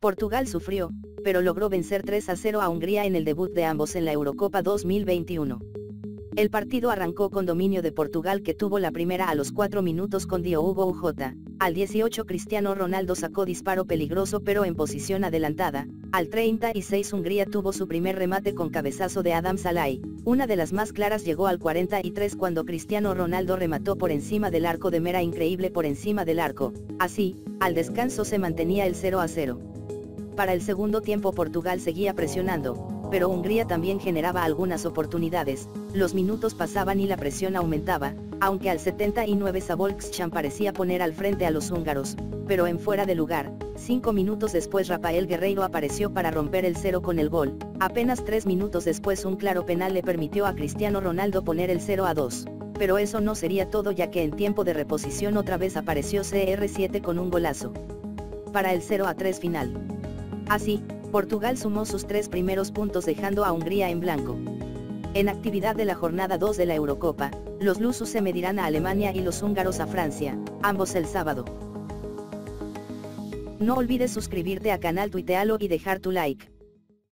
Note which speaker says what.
Speaker 1: Portugal sufrió, pero logró vencer 3 a 0 a Hungría en el debut de ambos en la Eurocopa 2021. El partido arrancó con dominio de Portugal que tuvo la primera a los 4 minutos con Diogo J. Al 18 Cristiano Ronaldo sacó disparo peligroso pero en posición adelantada. Al 36 Hungría tuvo su primer remate con cabezazo de Adam Salai. Una de las más claras llegó al 43 cuando Cristiano Ronaldo remató por encima del arco de mera increíble por encima del arco. Así, al descanso se mantenía el 0 a 0. Para el segundo tiempo Portugal seguía presionando, pero Hungría también generaba algunas oportunidades, los minutos pasaban y la presión aumentaba, aunque al 79 Sabolkschan parecía poner al frente a los húngaros, pero en fuera de lugar, cinco minutos después Rafael Guerreiro apareció para romper el cero con el gol, apenas tres minutos después un claro penal le permitió a Cristiano Ronaldo poner el 0 a 2. Pero eso no sería todo ya que en tiempo de reposición otra vez apareció CR7 con un golazo. Para el 0 a 3 final. Así, Portugal sumó sus tres primeros puntos dejando a Hungría en blanco. En actividad de la jornada 2 de la Eurocopa, los lusos se medirán a Alemania y los húngaros a Francia, ambos el sábado. No olvides suscribirte a canal Tuitealo y dejar tu like.